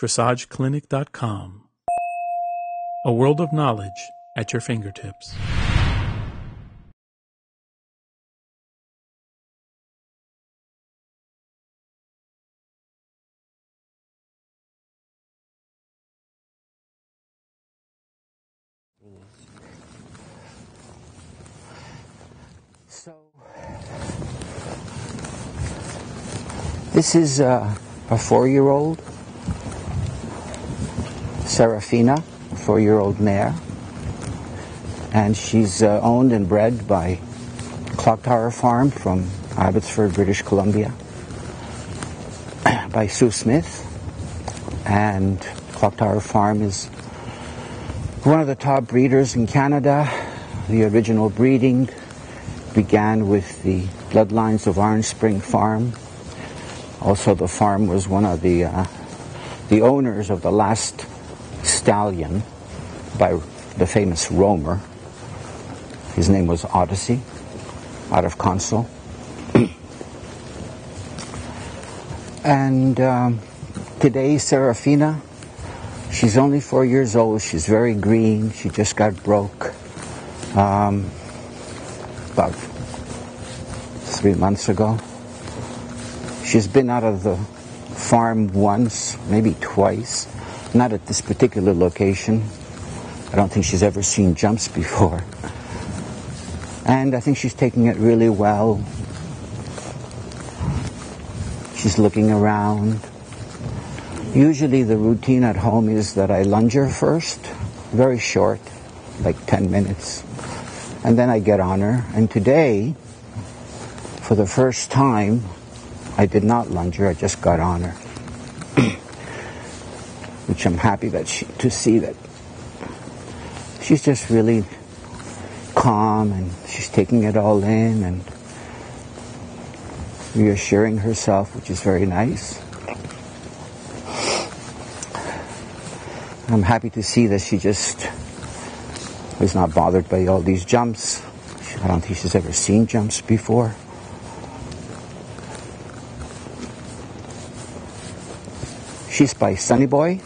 dressageclinic.com. A world of knowledge at your fingertips. So, this is uh, a four-year-old, Seraphina, four-year-old mare, and she's uh, owned and bred by Clock Tower Farm from Abbotsford, British Columbia, by Sue Smith, and Clock Tower Farm is one of the top breeders in Canada. The original breeding began with the bloodlines of Orange Spring Farm. Also, the farm was one of the uh, the owners of the last stallion by the famous Roemer. His name was Odyssey, out of Consul. and um, today, Seraphina, she's only four years old. She's very green. She just got broke. Um, about three months ago. She's been out of the farm once, maybe twice, not at this particular location. I don't think she's ever seen jumps before. And I think she's taking it really well. She's looking around. Usually the routine at home is that I lunge her first, very short, like 10 minutes and then I get on her. And today, for the first time, I did not lunge her, I just got on her. Which I'm happy that she, to see that she's just really calm and she's taking it all in and reassuring herself, which is very nice. I'm happy to see that she just is not bothered by all these jumps. I don't think she's ever seen jumps before. She's by Sunny Boy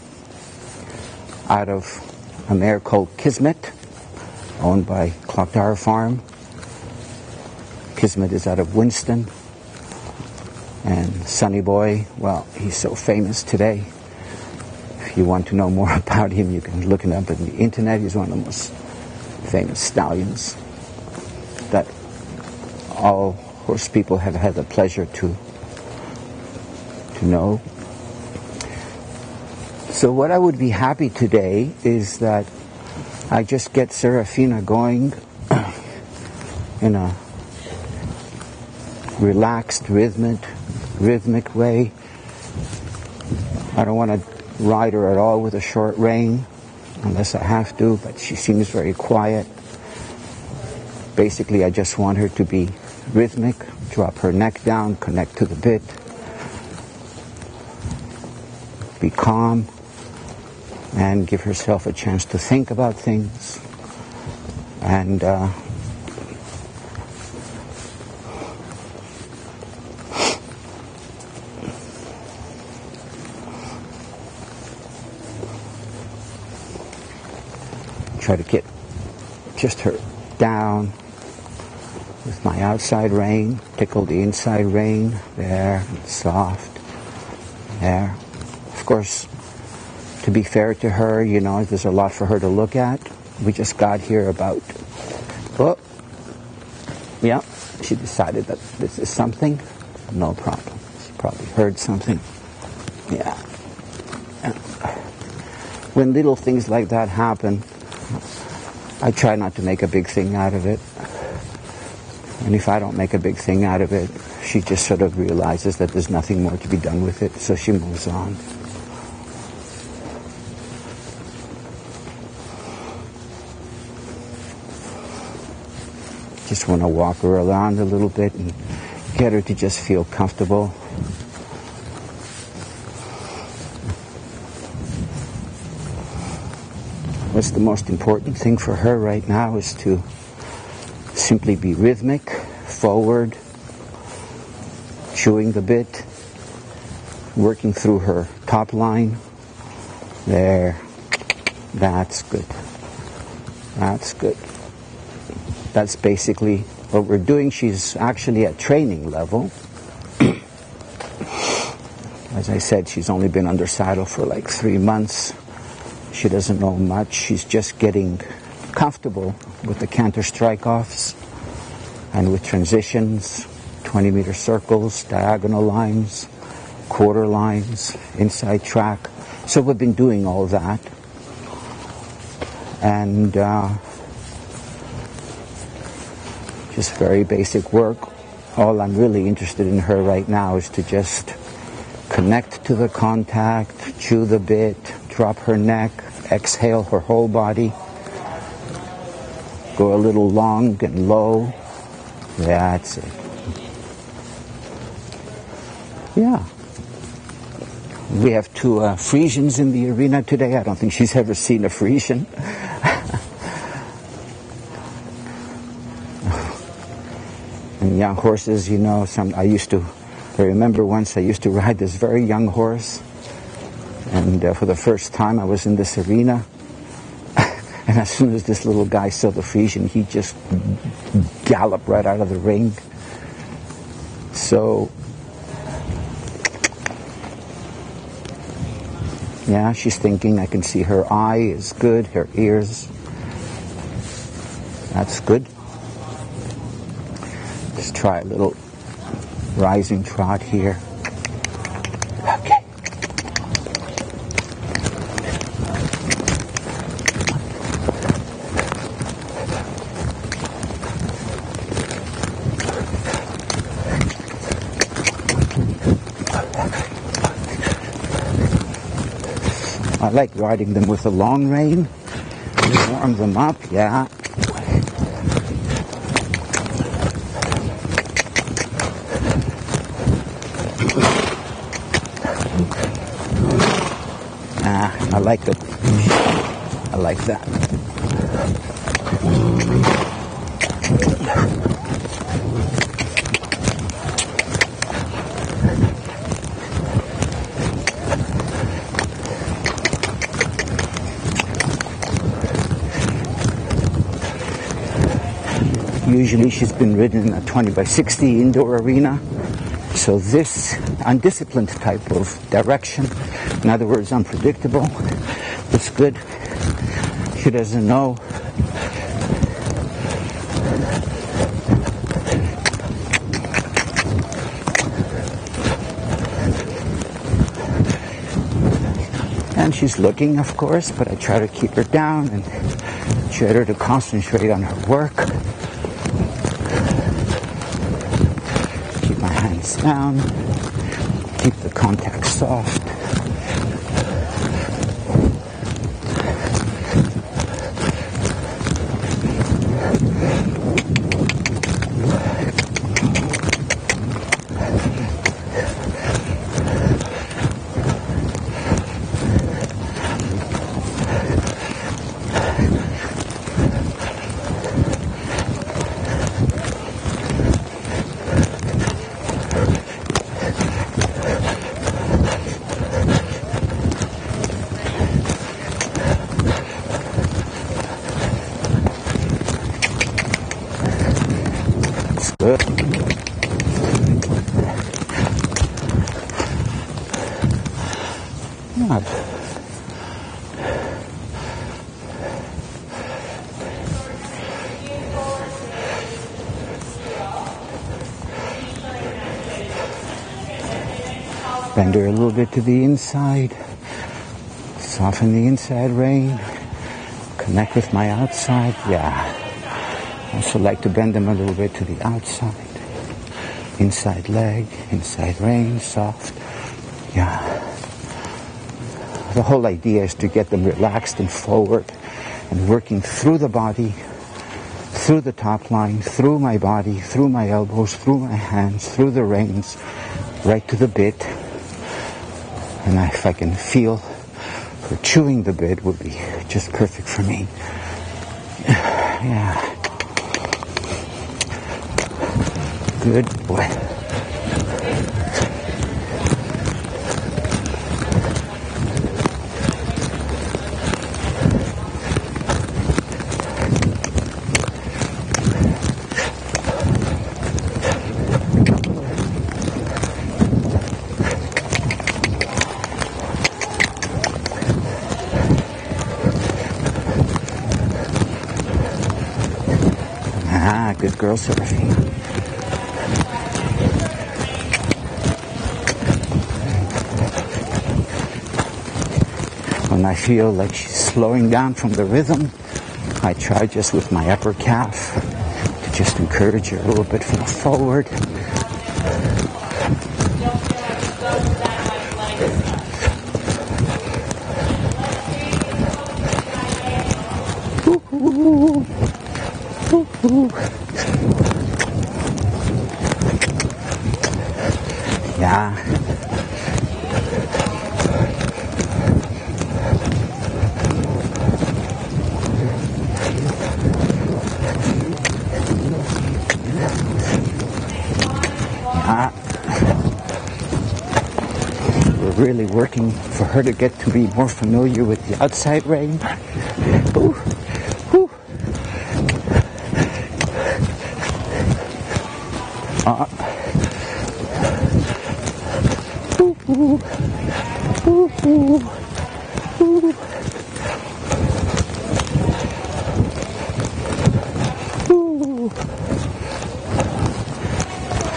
out of a mare called Kismet, owned by Clocktower Farm. Kismet is out of Winston. And Sunny Boy, well, he's so famous today. If you want to know more about him, you can look him up on the internet. He's one of the most famous stallions that all horse people have had the pleasure to to know. So what I would be happy today is that I just get Seraphina going in a relaxed, rhythmic, rhythmic way. I don't want to ride her at all with a short rein unless I have to, but she seems very quiet. Basically, I just want her to be rhythmic, drop her neck down, connect to the bit, be calm, and give herself a chance to think about things. And uh, try to get just her down with my outside rein, tickle the inside rein, there, soft, there. Of course, to be fair to her, you know, there's a lot for her to look at. We just got here about, oh, yeah, she decided that this is something, no problem. She probably heard something. Yeah. When little things like that happen, I try not to make a big thing out of it. And if I don't make a big thing out of it, she just sort of realizes that there's nothing more to be done with it, so she moves on. Just want to walk her around a little bit and get her to just feel comfortable. what's the most important thing for her right now is to simply be rhythmic, forward, chewing the bit, working through her top line, There. That's good. That's good. That's basically what we're doing. She's actually at training level. As I said, she's only been under saddle for like three months. She doesn't know much. She's just getting comfortable with the canter strike offs and with transitions, 20 meter circles, diagonal lines, quarter lines, inside track. So we've been doing all that. And uh, just very basic work. All I'm really interested in her right now is to just connect to the contact, chew the bit, drop her neck, exhale her whole body, go a little long and low. That's it. Yeah. We have two uh, Friesians in the arena today. I don't think she's ever seen a Friesian. And young horses, you know, some I used to. I remember once I used to ride this very young horse, and uh, for the first time I was in this arena. and as soon as this little guy saw the Friesian, he just galloped right out of the ring. So, yeah, she's thinking. I can see her eye is good, her ears. That's good. Let's try a little rising trot here. Okay. I like riding them with a long rein. Warm them up, yeah. Ah, I like. I like that. Usually she's been ridden in a 20 by 60 indoor arena. So this undisciplined type of direction, in other words, unpredictable, is good. She doesn't know. And she's looking, of course, but I try to keep her down and get her to concentrate on her work. Keep my hands down. Um, keep the contact soft. Bend her a little bit to the inside. Soften the inside rein. Connect with my outside. Yeah. Also like to bend them a little bit to the outside. Inside leg, inside rein, soft. Yeah. The whole idea is to get them relaxed and forward and working through the body, through the top line, through my body, through my elbows, through my hands, through the reins, right to the bit. And if I can feel her chewing the bit would be just perfect for me. Yeah. Good boy. Seraphina. When I feel like she's slowing down from the rhythm, I try just with my upper calf to just encourage her a little bit forward. Yeah. Yeah. We're really working for her to get to be more familiar with the outside range. Ooh. Ooh. Uh, ooh, ooh. Ooh, ooh. Ooh. Ooh.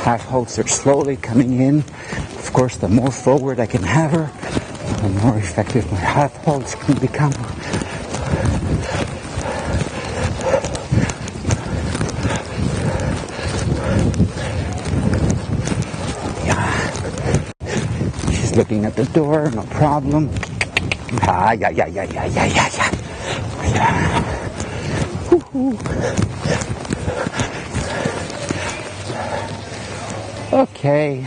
Half holds are slowly coming in. Of course, the more forward I can have her, the more effective my half holds can become. Yeah. She's looking at the door, no problem. Ah, yeah, yeah, yeah, yeah, yeah, yeah, yeah. Okay.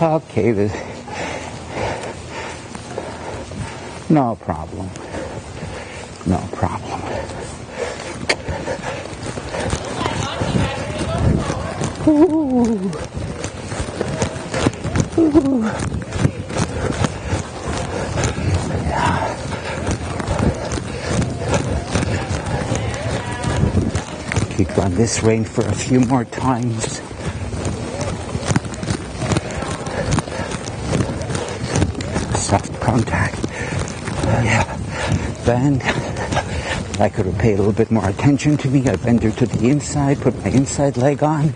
Okay, this. No problem. No problem. Ooh. Ooh. Yeah. Keep on this rein for a few more times. soft contact. Yeah. Bend. I could have paid a little bit more attention to me. I bend her to the inside, put my inside leg on.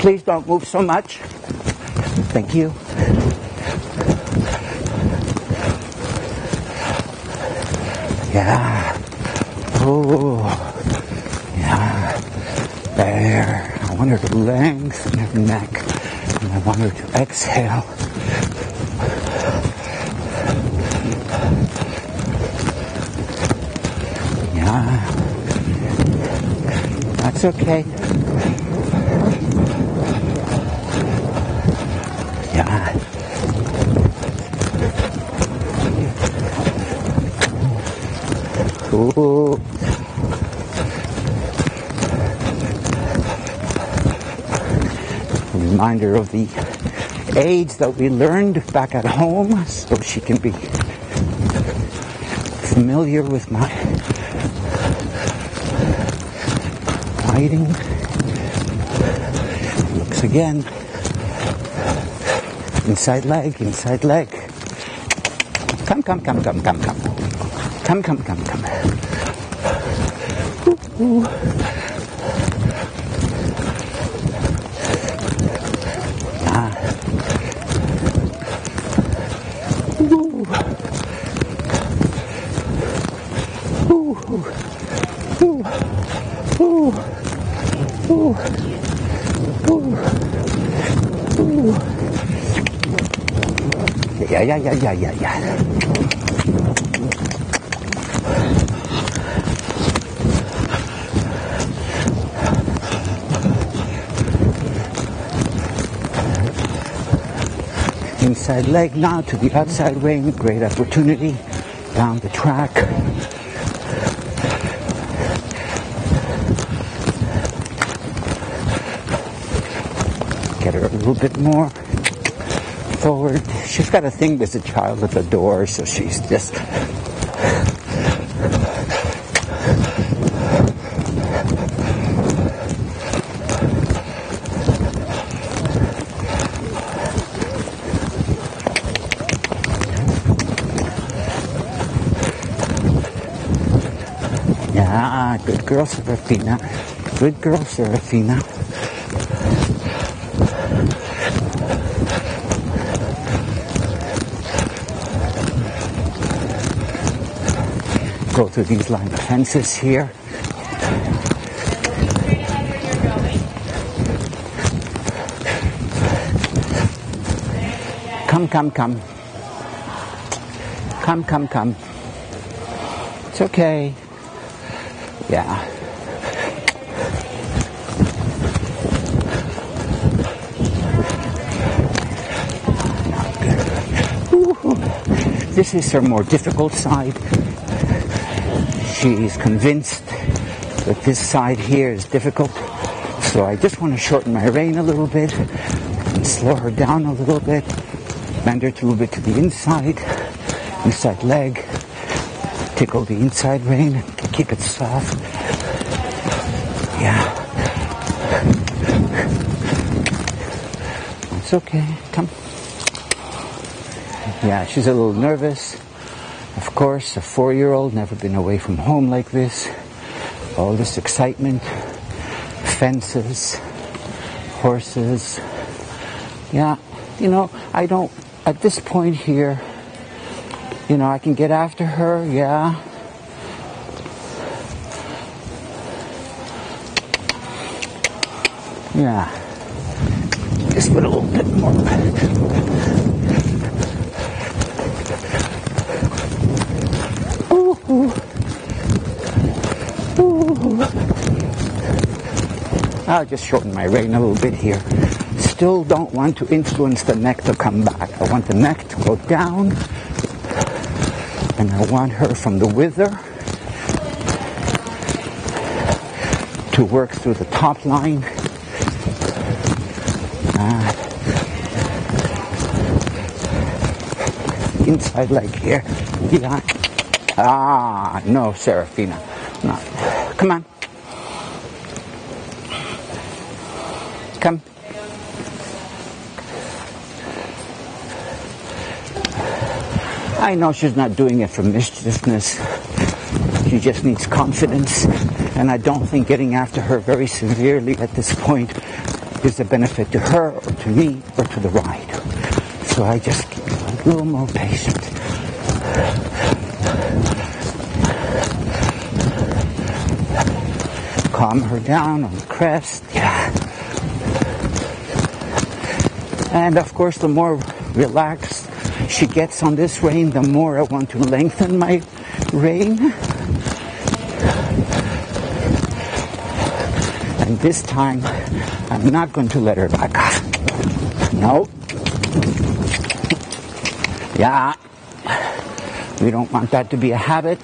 Please don't move so much. Thank you. Yeah. Oh. Yeah. There. I want her to lengthen her neck. And I want her to exhale. Okay. Yeah. Ooh. reminder of the aids that we learned back at home so she can be familiar with my writing. Looks again. Inside leg, inside leg. Come, come, come, come, come, come. Come, come, come, come. Ooh, ooh. Yeah. Inside leg now to the outside wing. Great opportunity down the track. Get her a little bit more forward. She's got a thing there's a child at the door, so she's just. Yeah, good girl, Seraphina. Good girl, Seraphina. Go through these line of fences here. Come, come, come. Come, come, come. It's okay. Yeah. This is her more difficult side. She's convinced that this side here is difficult. So I just want to shorten my rein a little bit and slow her down a little bit. Bend her a little bit to the inside, inside leg. Tickle the inside rein keep it soft. Yeah. It's okay. Come. Yeah, she's a little nervous. Course, a four-year-old, never been away from home like this. All this excitement, fences, horses. Yeah, you know, I don't, at this point here, you know, I can get after her, yeah. Yeah. Just put a little bit more. Ooh, ooh. I'll just shorten my rein a little bit here. Still don't want to influence the neck to come back. I want the neck to go down. And I want her from the wither to work through the top line. Ah. inside leg here. Yeah. Ah, no, Seraphina. No. Come on. Come. I know she's not doing it for mischievousness. She just needs confidence. And I don't think getting after her very severely at this point is a benefit to her or to me or to the ride. So I just keep a little more patient. Calm her down on the crest. Yeah. And of course, the more relaxed she gets on this rein, the more I want to lengthen my rein. And this time, I'm not going to let her back off. No. Yeah. We don't want that to be a habit.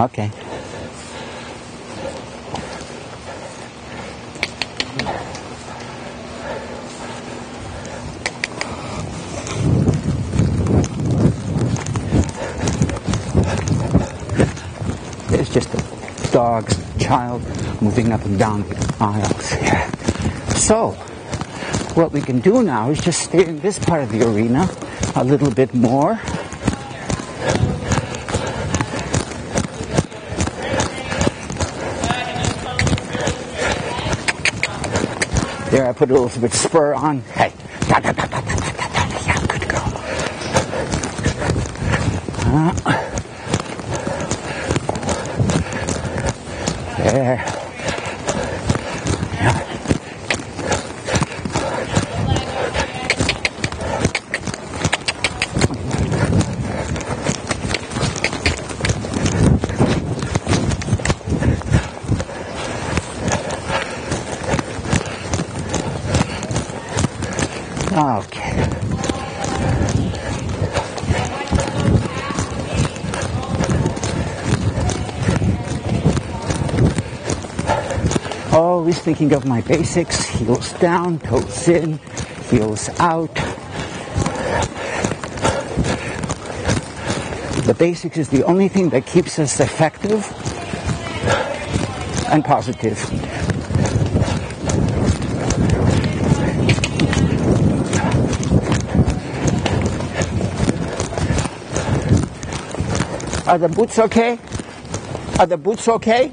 Okay. There's just a dog's child moving up and down the aisles here. So, what we can do now is just stay in this part of the arena a little bit more. Put a little bit of spur on. Hey, Always thinking of my basics, heels down, toes in, heels out. The basics is the only thing that keeps us effective and positive. Are the boots okay? Are the boots okay?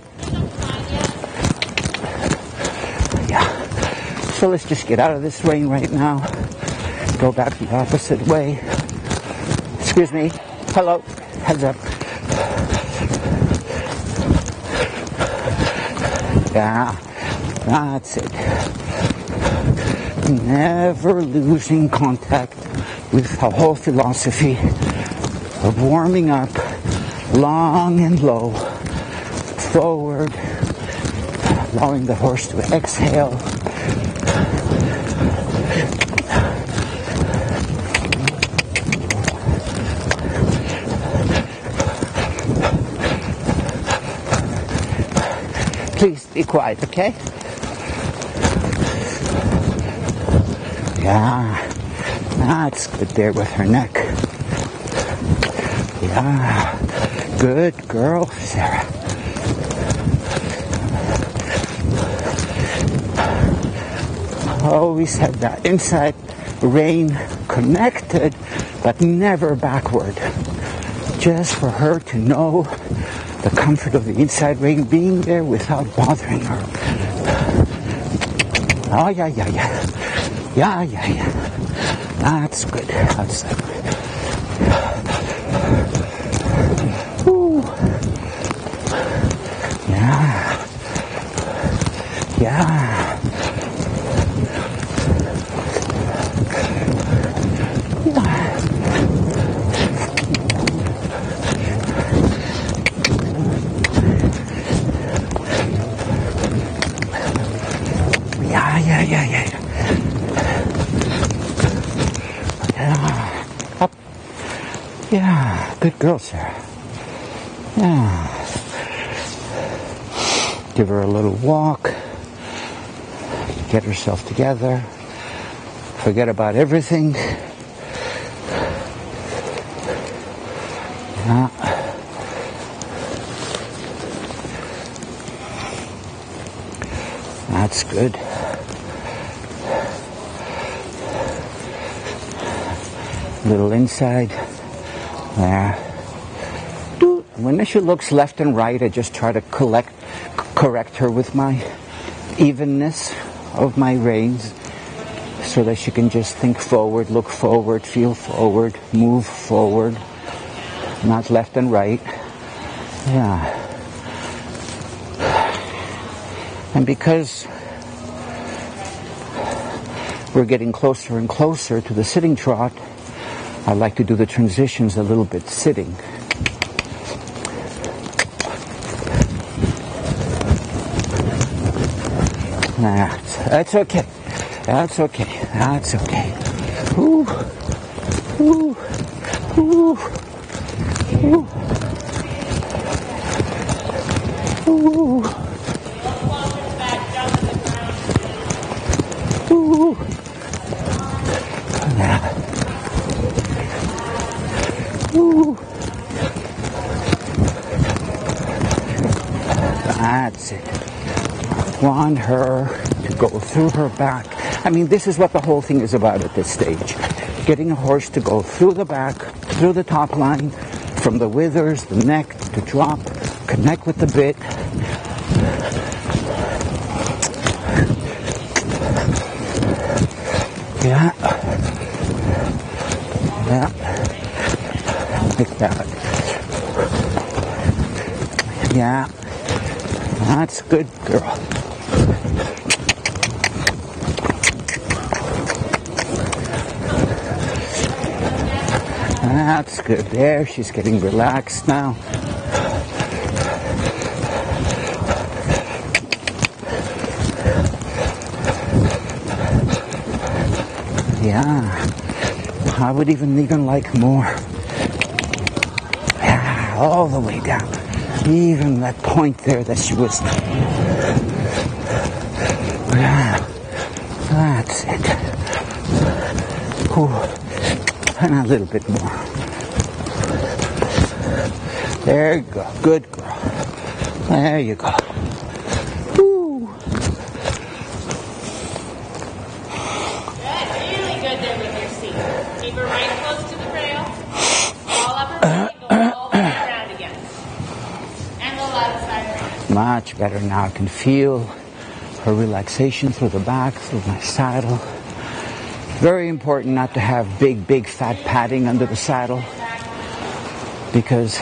So let's just get out of this rein right now. Go back the opposite way. Excuse me. Hello. Heads up. Yeah. That's it. Never losing contact with the whole philosophy of warming up long and low, forward, allowing the horse to exhale. Please be quiet, okay? Yeah, ah, that's good there with her neck. Yeah, good girl, Sarah. Always had that inside rein connected, but never backward. Just for her to know the comfort of the inside rein being there without bothering her. Oh, yeah, yeah, yeah. Yeah, yeah, yeah. That's good. That's good. Ooh. Yeah. Yeah, Good girl, Sarah. Yeah. Give her a little walk. Get herself together. Forget about everything. Yeah. That's good. Little inside. There. Do- When she looks left and right, I just try to collect, correct her with my evenness of my reins so that she can just think forward, look forward, feel forward, move forward, not left and right. Yeah. And because we're getting closer and closer to the sitting trot, I like to do the transitions a little bit sitting. That's, that's okay. That's okay. That's okay. Ooh. Ooh. Ooh. Ooh. Ooh. Want her to go through her back. I mean, this is what the whole thing is about at this stage. Getting a horse to go through the back, through the top line, from the withers, the neck, to drop, connect with the bit. Yeah. Yeah. Like that. Yeah. That's good, girl. That's good. There, she's getting relaxed now. Yeah. I would even even like more. Yeah, all the way down. Even that point there that she was. Yeah. That's it. Ooh. And a little bit more. There you go. Good girl. There you go. Woo. Good, really good there with your seat. Keep her right close to the rail. All up her belly, go all the way around again. much better now. I can feel her relaxation through the back, through my saddle. Very important not to have big, big fat padding under the saddle because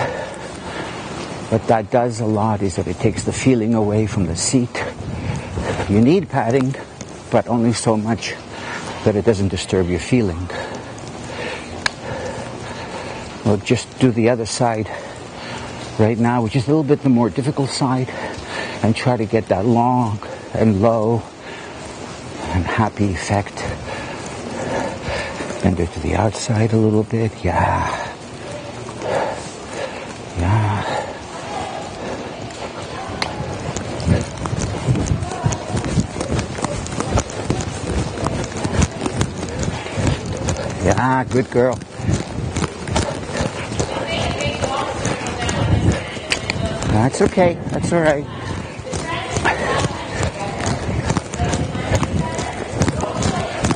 what that does a lot is that it takes the feeling away from the seat. You need padding, but only so much that it doesn't disturb your feeling. We'll just do the other side right now, which is a little bit the more difficult side, and try to get that long and low and happy effect. Bend it to the outside a little bit. Yeah. Yeah. Yeah, good girl. That's okay. That's all right.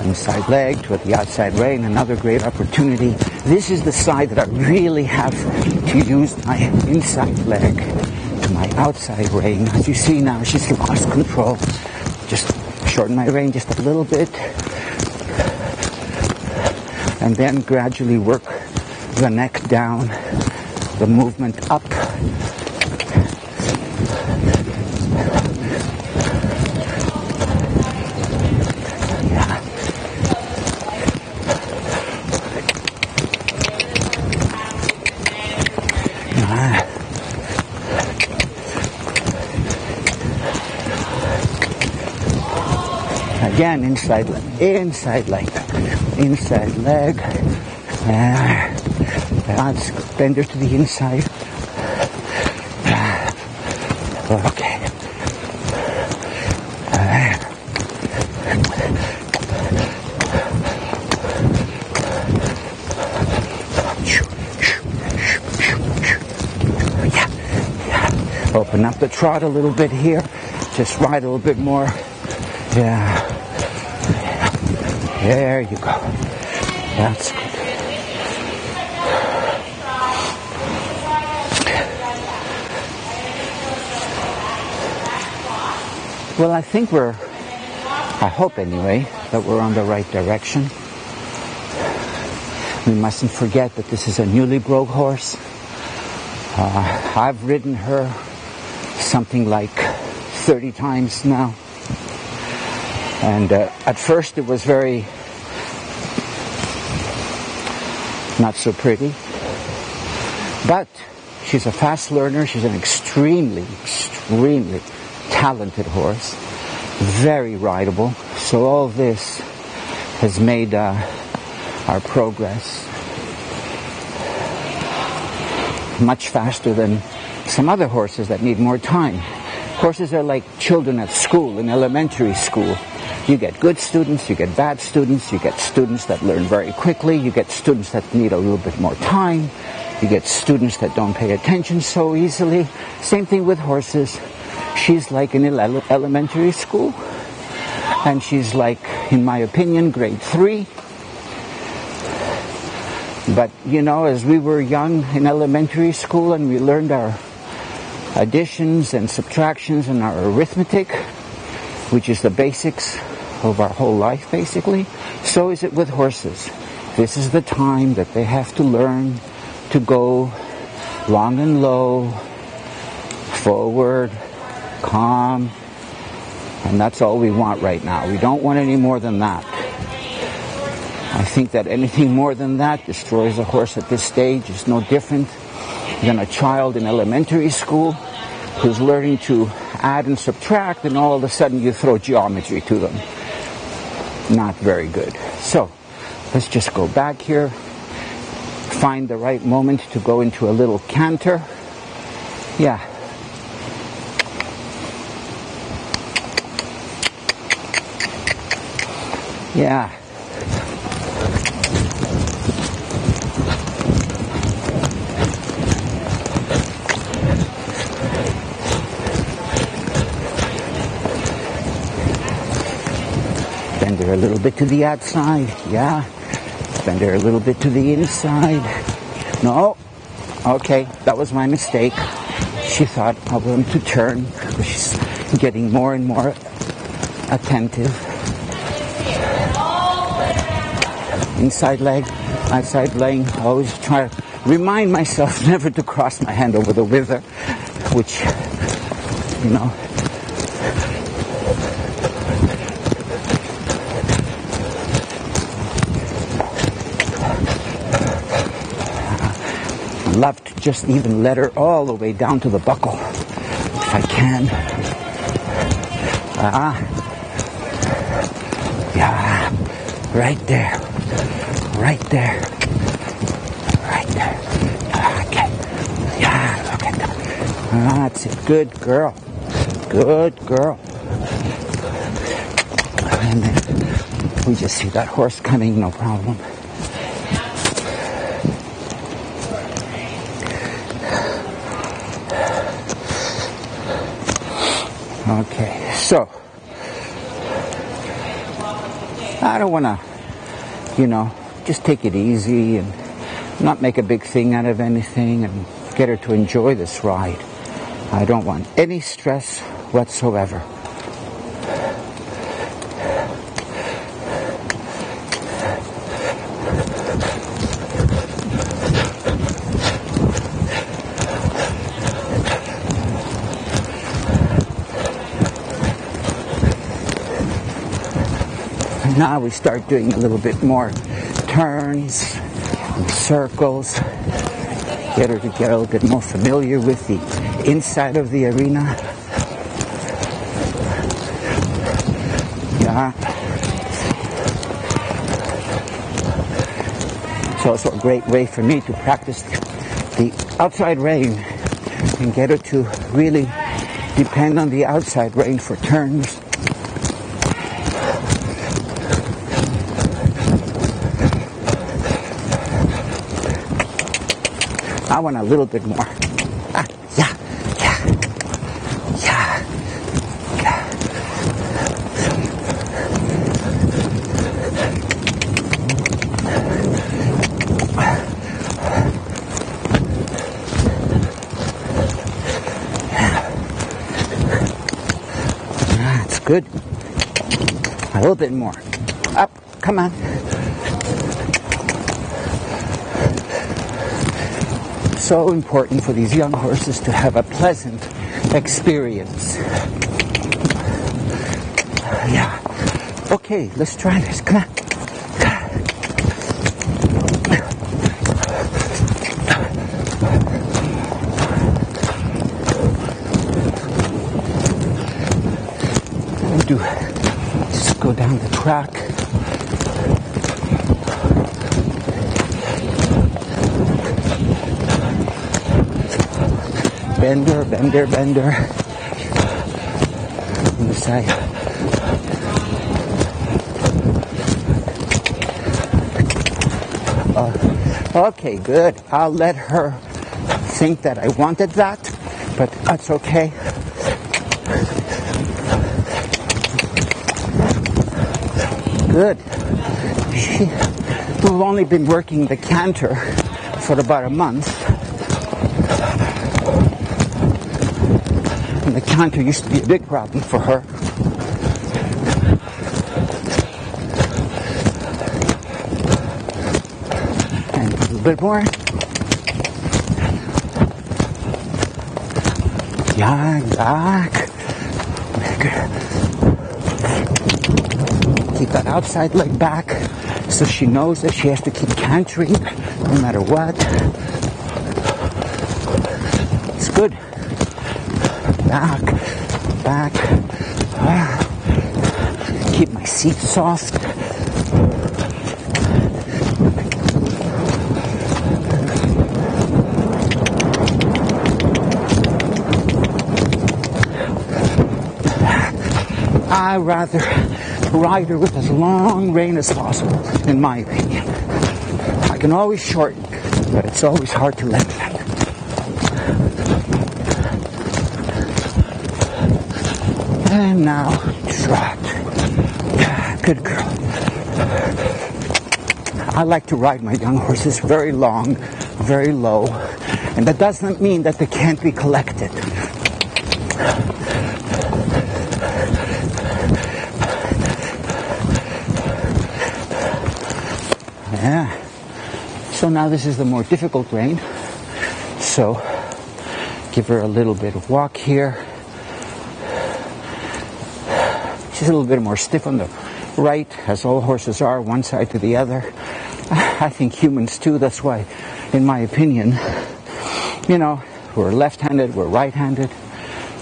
Inside leg to the outside rein, another great opportunity. This is the side that I really have to use my inside leg to my outside rein. As you see now, she's lost control. Just shorten my rein just a little bit. And then gradually work the neck down, the movement up. Again, inside leg, inside leg, inside leg. Uh, that's bender to the inside. Okay. Open up the trot a little bit here. Just ride a little bit more. Yeah. There you go. That's good. Well, I think we're, I hope anyway, that we're on the right direction. We mustn't forget that this is a newly broke horse. Uh, I've ridden her something like 30 times now. And uh, at first it was very not so pretty. But she's a fast learner. She's an extremely, extremely talented horse. Very rideable. So all this has made uh, our progress much faster than some other horses that need more time. Horses are like children at school, in elementary school. You get good students, you get bad students, you get students that learn very quickly, you get students that need a little bit more time, you get students that don't pay attention so easily. Same thing with horses. She's like in ele- elementary school, and she's like, in my opinion, grade three. But you know, as we were young in elementary school and we learned our additions and subtractions and our arithmetic, which is the basics of our whole life basically, so is it with horses. This is the time that they have to learn to go long and low, forward, calm, and that's all we want right now. We don't want any more than that. I think that anything more than that destroys a horse at this stage. It's no different than a child in elementary school who's learning to add and subtract and all of a sudden you throw geometry to them not very good. So let's just go back here, find the right moment to go into a little canter. Yeah. Yeah. A little bit to the outside. Yeah. Bend her a little bit to the inside. No. Okay, that was my mistake. she thought I want him to turn she's getting more and more attentive. Inside leg, outside leg. I always try to remind myself never to cross my hand over the wither, which, you know, love to just even let her all the way down to the buckle if I can. Ah. Yeah. Right there. Right there. Right there. Okay. Yeah, look at that. That's a good girl. Good girl. And then we just see that horse coming, no problem. Okay, so I don't want to, you know, just take it easy and not make a big thing out of anything and get her to enjoy this ride. I don't want any stress whatsoever. Now we start doing a little bit more turns and circles. Get her to get a little bit more familiar with the inside of the arena. Yeah. So it's a great way for me to practice the outside rein and get her to really depend on the outside rein for turns. I want a little bit more. Ah, yeah, yeah, yeah, yeah. That's good. A little bit more. Up, come on. So important for these young horses to have a pleasant experience. Yeah. Okay, let's try this. Come on. Do just go down the track. Bender, bender, bender. On the side. Uh, okay, good. I'll let her think that I wanted that, but that's okay. Good. She, we've only been working the canter for about a month. Canter used to be a big problem for her. And a little bit more. Yeah, back. Keep that outside leg back so she knows that she has to keep cantering no matter what. It's good back, back. Keep my seat soft. I rather ride her with as long rein as possible, in my opinion. I can always shorten, but it's always hard to lengthen. And now, trot. Good girl. I like to ride my young horses very long, very low, and that doesn't mean that they can't be collected. Yeah. So now this is the more difficult rein. So give her a little bit of walk here. She's a little bit more stiff on the right, as all horses are, one side to the other. I think humans too, that's why, in my opinion, you know, we're left-handed, we're right-handed.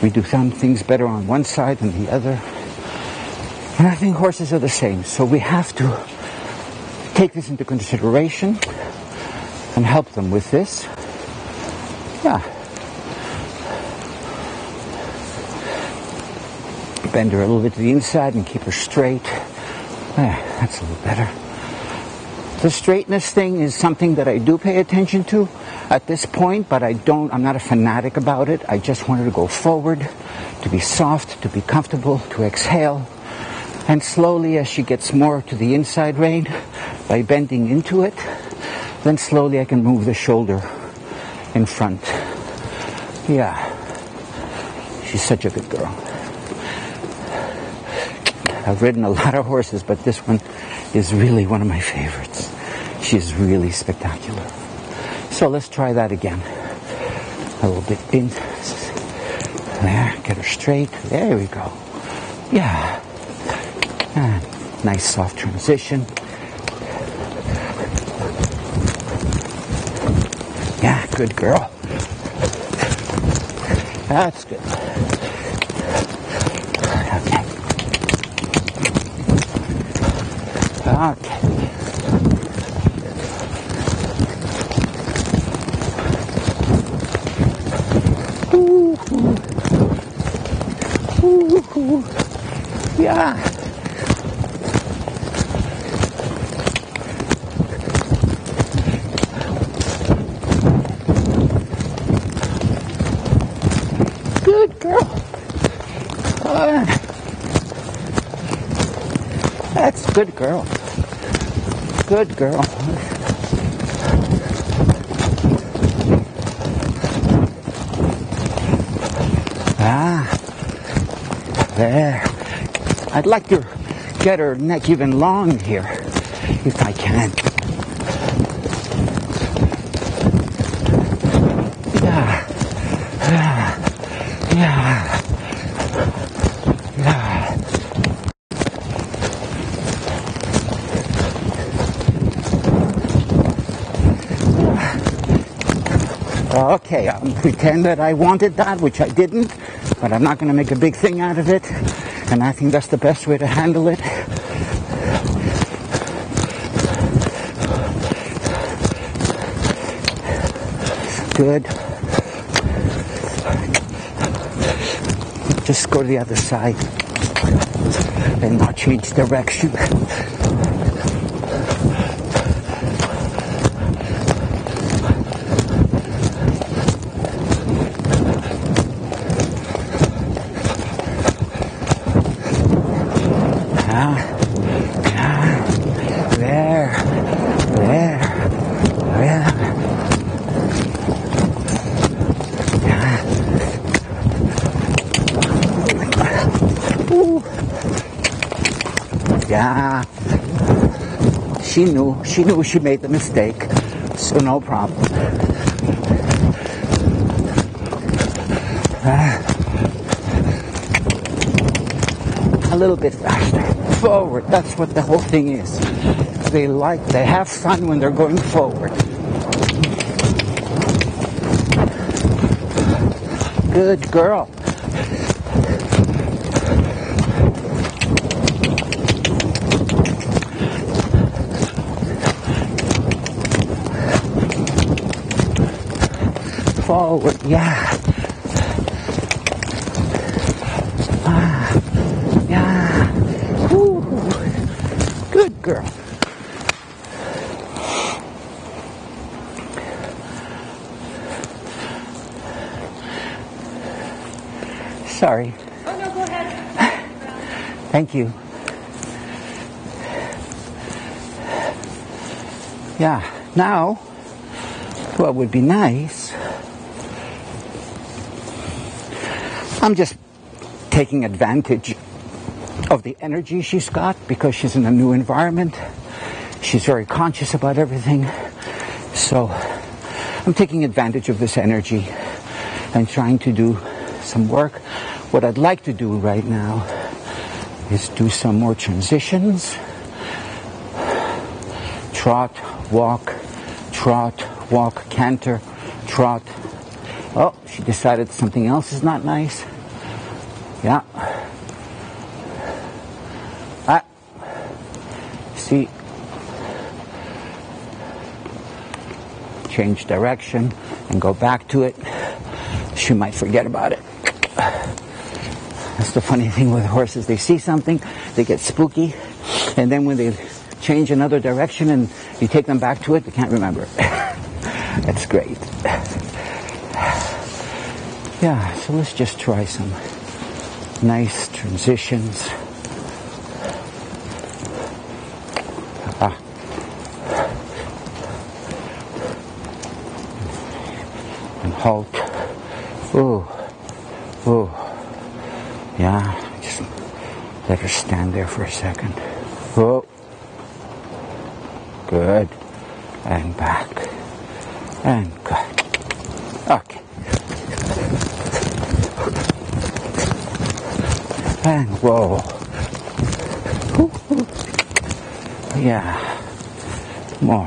We do some things better on one side than the other. And I think horses are the same. So we have to take this into consideration and help them with this. Yeah. Bend her a little bit to the inside and keep her straight. Yeah, that's a little better. The straightness thing is something that I do pay attention to at this point, but I don't, I'm not a fanatic about it. I just want her to go forward, to be soft, to be comfortable, to exhale. And slowly, as she gets more to the inside rein, by bending into it, then slowly I can move the shoulder in front. Yeah. She's such a good girl. I've ridden a lot of horses, but this one is really one of my favorites. She's really spectacular. So let's try that again. A little bit in. There, get her straight. There we go. Yeah. And nice soft transition. Yeah, good girl. That's good. Okay. Ooh, ooh. Yeah. Good girl. Ah. that's good girl. Good girl. Ah, there. I'd like to get her neck even long here, if I can. Yeah, yeah, yeah, yeah. Okay, I'll pretend that I wanted that, which I didn't, but I'm not going to make a big thing out of it, and I think that's the best way to handle it. Good. Just go to the other side and not change direction. She knew. She knew she made the mistake. So no problem. Ah. a little bit faster. Forward. That's what the whole thing is. They like, they have fun when they're going forward. Good girl. Forward, yeah. Ah, yeah. Woo. Good girl. Sorry. Oh, no, go ahead. Thank you. Yeah, now, what would be nice, I'm just taking advantage of the energy she's got because she's in a new environment. She's very conscious about everything. So I'm taking advantage of this energy and trying to do some work. What I'd like to do right now is do some more transitions. Trot, walk, trot, walk, canter, trot. Oh, she decided something else is not nice. Yeah. Ah. See. Change direction and go back to it. She might forget about it. That's the funny thing with horses. They see something, they get spooky, and then when they change another direction and you take them back to it, they can't remember. That's great. Yeah, so let's just try some nice transitions. Ah. And halt. Ooh. Ooh. Yeah, just let her stand there for a second. Oh. Good. And back. And good. Okay. And whoa. Yeah. More.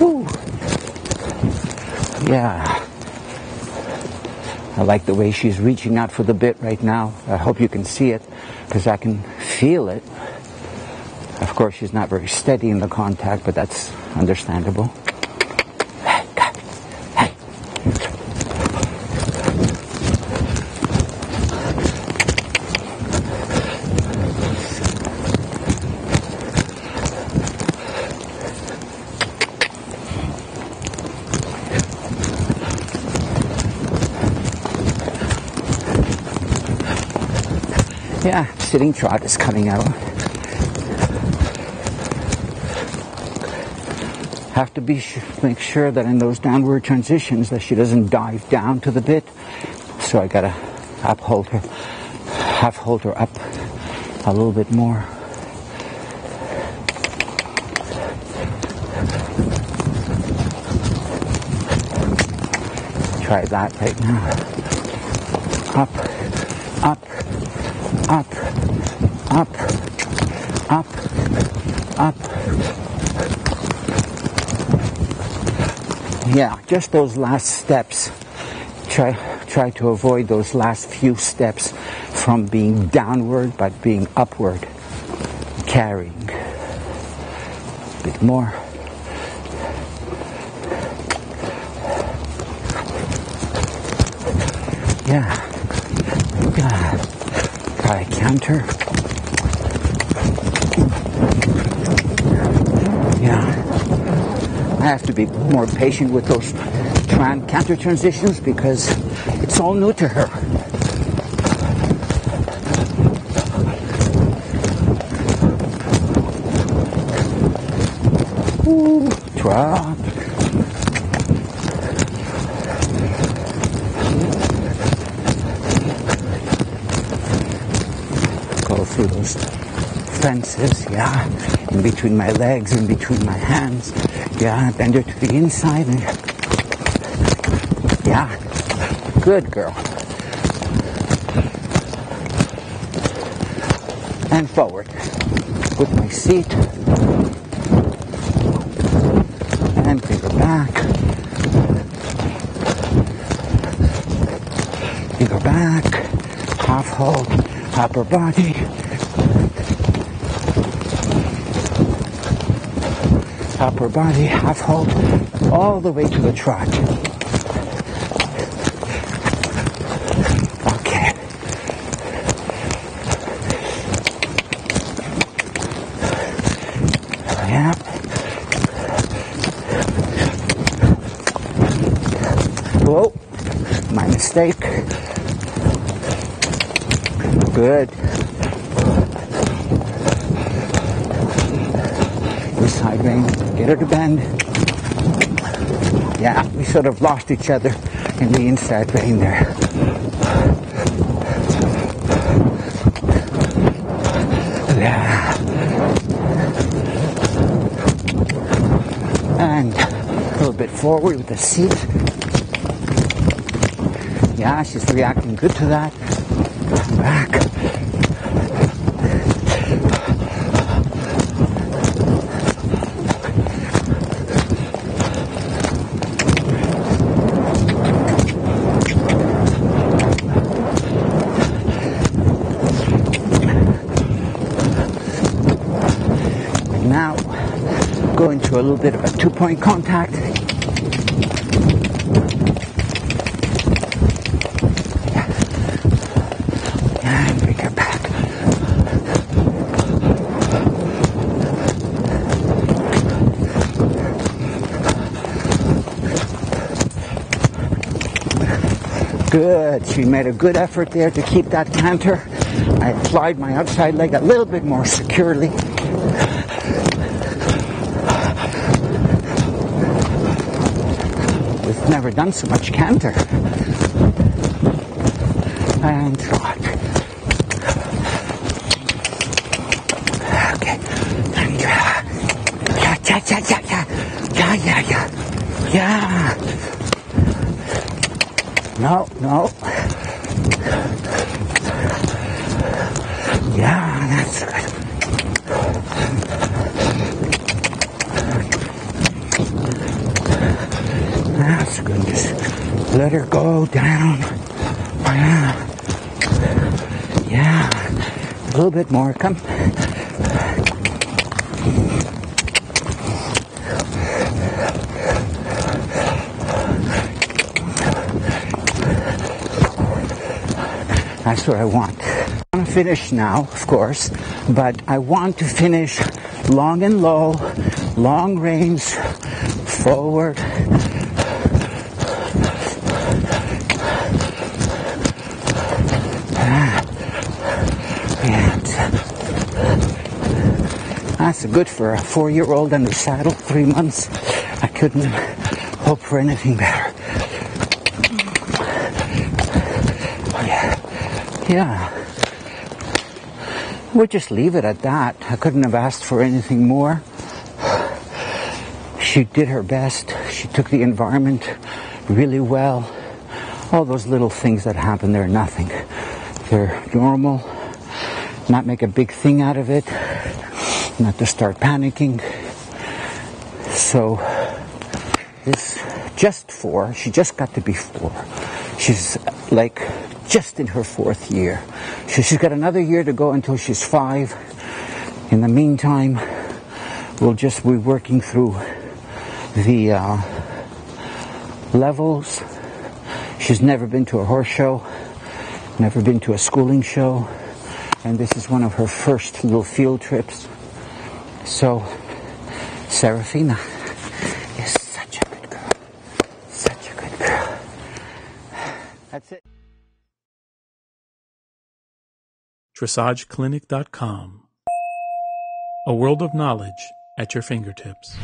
Ooh. Yeah. I like the way she's reaching out for the bit right now. I hope you can see it because I can feel it. Of course, she's not very steady in the contact, but that's understandable. Yeah, sitting trot is coming out. Have to be make sure that in those downward transitions that she doesn't dive down to the bit. So I gotta uphold her, half hold her up a little bit more. Try that right now. Up, up, up, up, up, up. Yeah, just those last steps. Try, try to avoid those last few steps from being downward but being upward. Carrying. A bit more. Yeah. Yeah. Try a canter. Yeah. I have to be more patient with those tran- canter transitions because it's all new to her. Ooh, drop. Go through those fences, yeah, in between my legs, in between my hands, yeah, bend her to the inside, and yeah, good girl. And forward. With my seat, and bring her back, bring her back, half hold, upper body. Upper body, half hold, all the way to the trot. Okay. Yeah. Whoa, my mistake. Good. This side rein. Get her to bend. Yeah, we sort of lost each other in the inside rein there. Yeah. And a little bit forward with the seat. Yeah, she's reacting good to that. Back. Now, go into a little bit of a two-point contact. And back. Good. She made a good effort there to keep that canter. I applied my outside leg a little bit more securely. Never done so much canter. And trot. Okay. And. Yeah, yeah, yeah, yeah, yeah. Yeah, yeah, yeah. Yeah. No, no. Yeah, that's good. That's good. Just let her go down. Yeah. Yeah. A little bit more. Come. That's what I want. I want to finish now, of course, but I want to finish long and low, long reins, forward. That's good for a four-year-old the saddle, three months. I couldn't hope for anything better. Oh, yeah. Yeah. We'll just leave it at that. I couldn't have asked for anything more. She did her best. She took the environment really well. All those little things that happen, they're nothing. They're normal. Not make a big thing out of it. Not to start panicking. So, this just four. She just got to be four. She's like just in her fourth year. So she's got another year to go until she's five. In the meantime, we'll just be working through the uh, levels. She's never been to a horse show, never been to a schooling show, and this is one of her first little field trips. So, Seraphina is such a good girl. Such a good girl. That's it. dressageclinic.com. A world of knowledge at your fingertips.